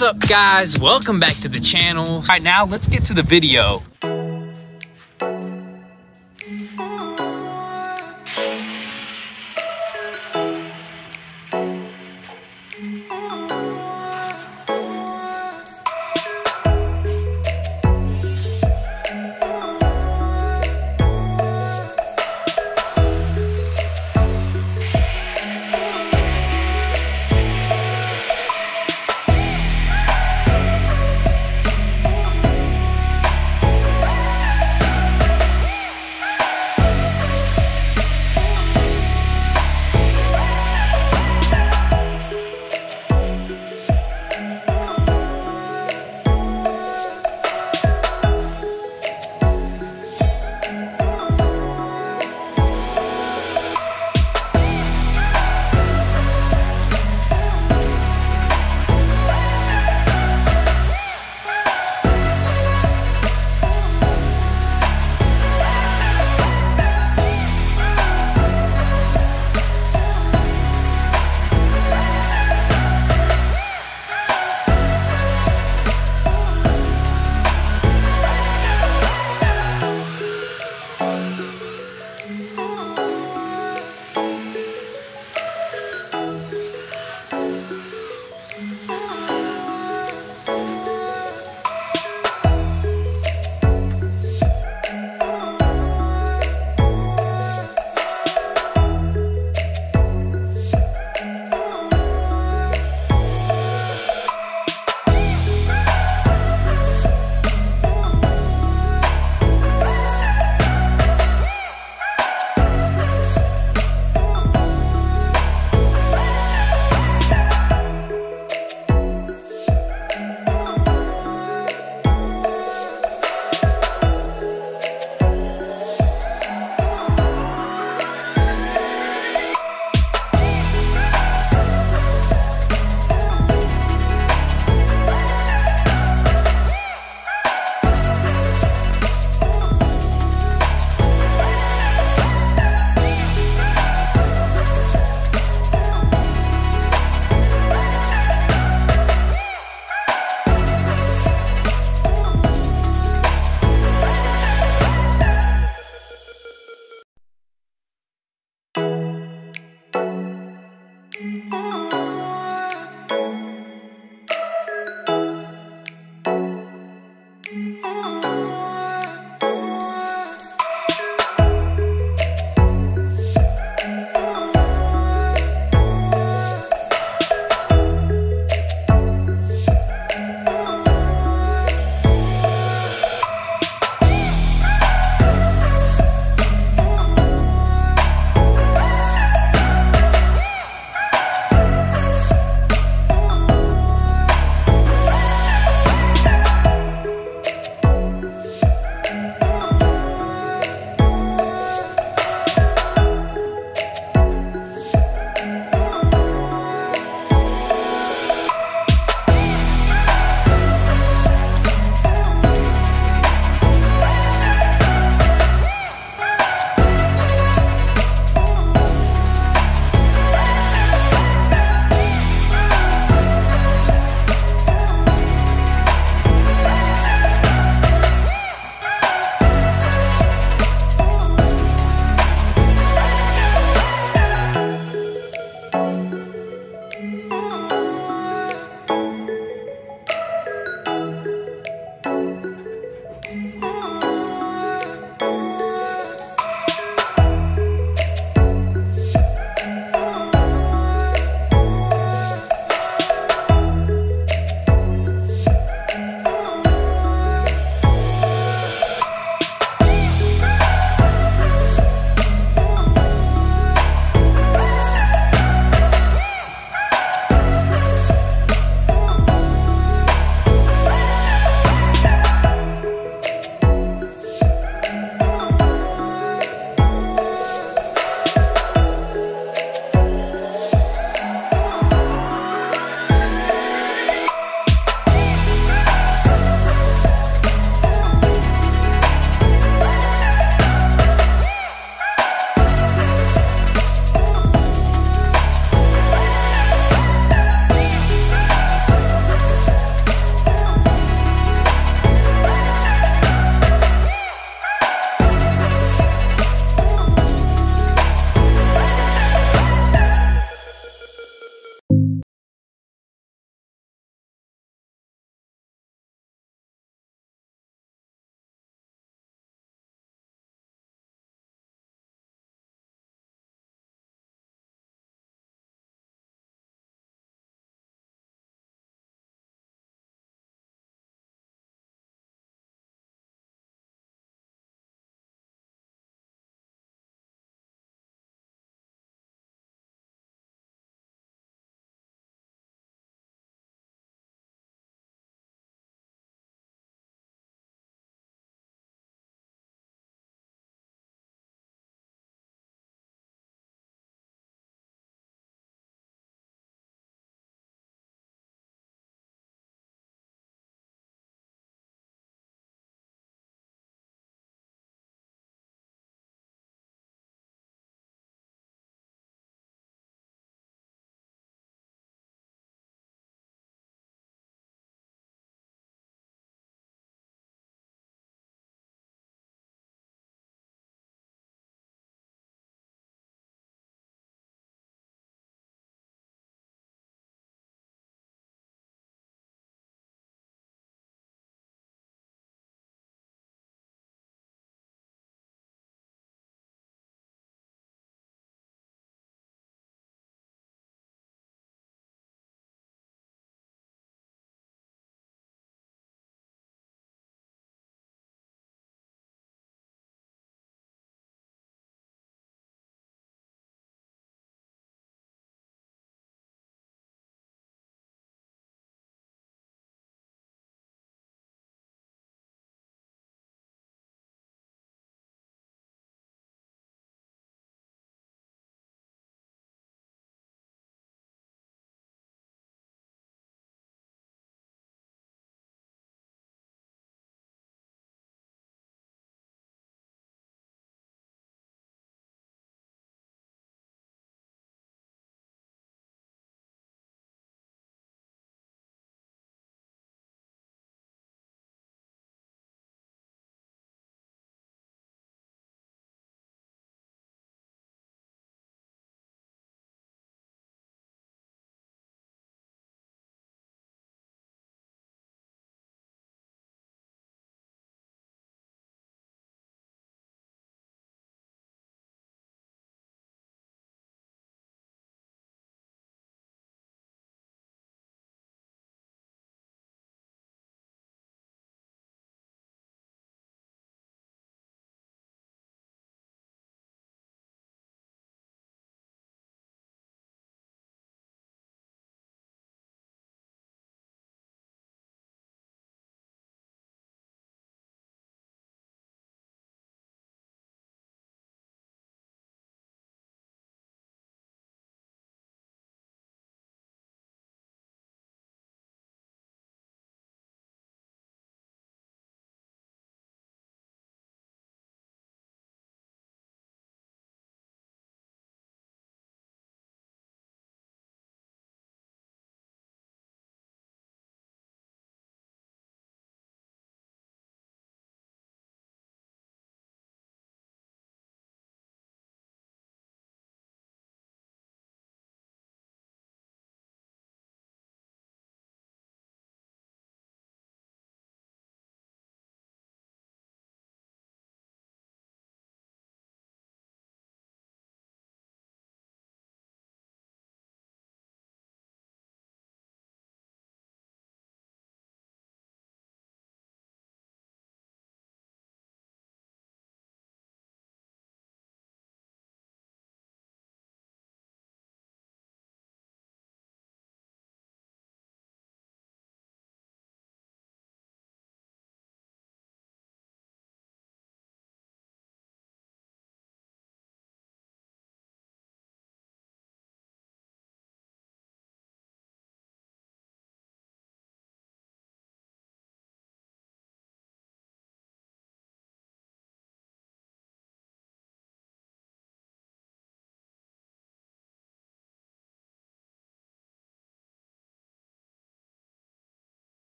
What is up guys? Welcome back to the channel. All right, now let's get to the video.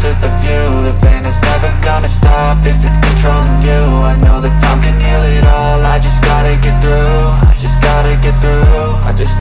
close at the view. The pain is never gonna stop if it's controlling you. I know that time can heal it all, I just gotta get through. I just gotta get through.